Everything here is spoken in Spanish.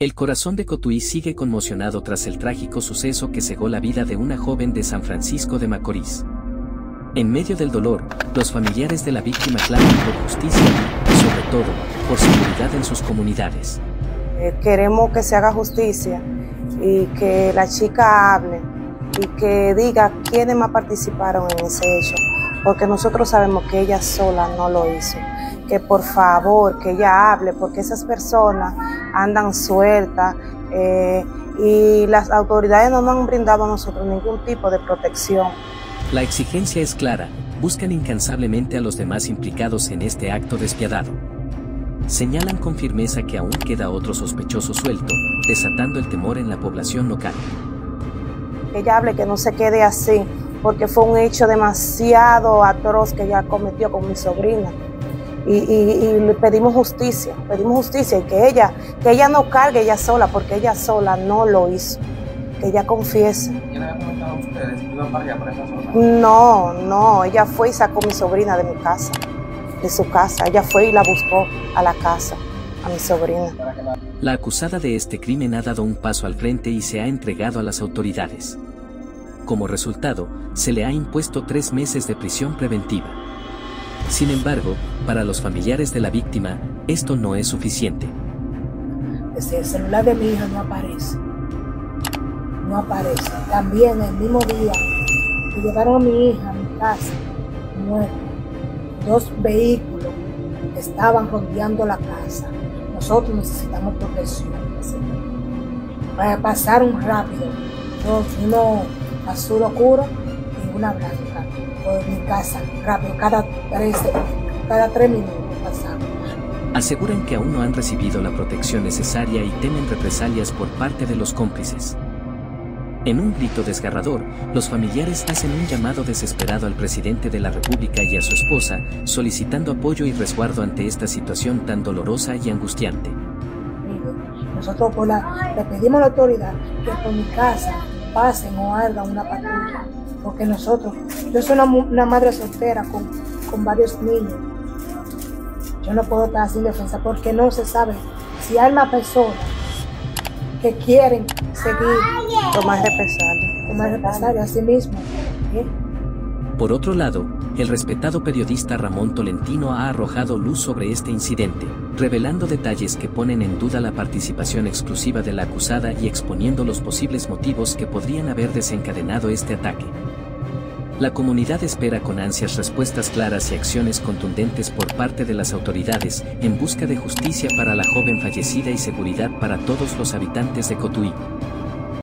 El corazón de Cotuí sigue conmocionado tras el trágico suceso que cegó la vida de una joven de San Francisco de Macorís. En medio del dolor, los familiares de la víctima claman por justicia y, sobre todo, por seguridad en sus comunidades. Eh, queremos que se haga justicia y que la chica hable y que diga quiénes más participaron en ese hecho, porque nosotros sabemos que ella sola no lo hizo que por favor, que ella hable, porque esas personas andan sueltas eh, y las autoridades no nos han brindado a nosotros ningún tipo de protección. La exigencia es clara, buscan incansablemente a los demás implicados en este acto despiadado. Señalan con firmeza que aún queda otro sospechoso suelto, desatando el temor en la población local. Que ella hable, que no se quede así, porque fue un hecho demasiado atroz que ella cometió con mi sobrina y, le pedimos justicia, pedimos justicia y que ella, que ella no cargue ella sola, porque ella sola no lo hizo, que ella confiese. ¿Quién había comentado ustedes que iban para allá, para esa zona? No, no, ella fue y sacó a mi sobrina de mi casa, de su casa, ella fue y la buscó a la casa, a mi sobrina. La acusada de este crimen ha dado un paso al frente y se ha entregado a las autoridades. Como resultado, se le ha impuesto tres meses de prisión preventiva. Sin embargo, para los familiares de la víctima, esto no es suficiente. El celular de mi hija no aparece. No aparece. También el mismo día que llevaron a mi hija a mi casa, muerta, dos vehículos estaban rodeando la casa. Nosotros necesitamos protección. Para pasar un rápido, dos, uno azul oscuro y una blanca por mi casa rápido, cada tres, cada tres minutos pasamos. Aseguran que aún no han recibido la protección necesaria y temen represalias por parte de los cómplices. En un grito desgarrador, los familiares hacen un llamado desesperado al presidente de la República y a su esposa, solicitando apoyo y resguardo ante esta situación tan dolorosa y angustiante. Nosotros le pedimos a la autoridad que por mi casa pasen o hagan una patrulla porque nosotros, yo soy una, madre soltera con, con, varios niños. Yo no puedo estar sin defensa porque no se sabe si hay una persona que quieren seguir. Tomar represalias. Tomar represalias a sí mismo. Por otro lado, el respetado periodista Ramón Tolentino ha arrojado luz sobre este incidente, revelando detalles que ponen en duda la participación exclusiva de la acusada y exponiendo los posibles motivos que podrían haber desencadenado este ataque. La comunidad espera con ansias respuestas claras y acciones contundentes por parte de las autoridades en busca de justicia para la joven fallecida y seguridad para todos los habitantes de Cotuí.